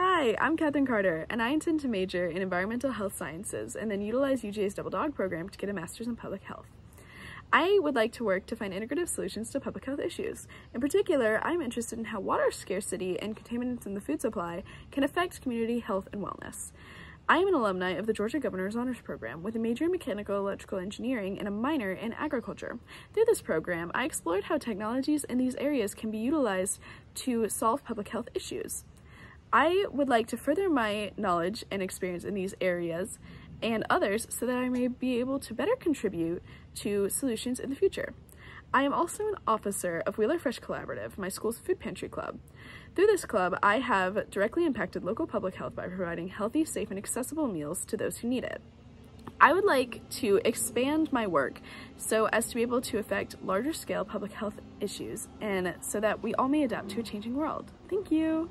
Hi, I'm Katherine Carter, and I intend to major in environmental health sciences and then utilize UGA's Double Dawg program to get a master's in public health. I would like to work to find integrative solutions to public health issues. In particular, I'm interested in how water scarcity and contaminants in the food supply can affect community health and wellness. I am an alumni of the Georgia Governor's Honors Program with a major in mechanical electrical engineering and a minor in agriculture. Through this program, I explored how technologies in these areas can be utilized to solve public health issues. I would like to further my knowledge and experience in these areas and others so that I may be able to better contribute to solutions in the future. I am also an officer of Wheeler Fresh Collaborative, my school's food pantry club. Through this club, I have directly impacted local public health by providing healthy, safe, and accessible meals to those who need it. I would like to expand my work so as to be able to affect larger scale public health issues and so that we all may adapt to a changing world. Thank you.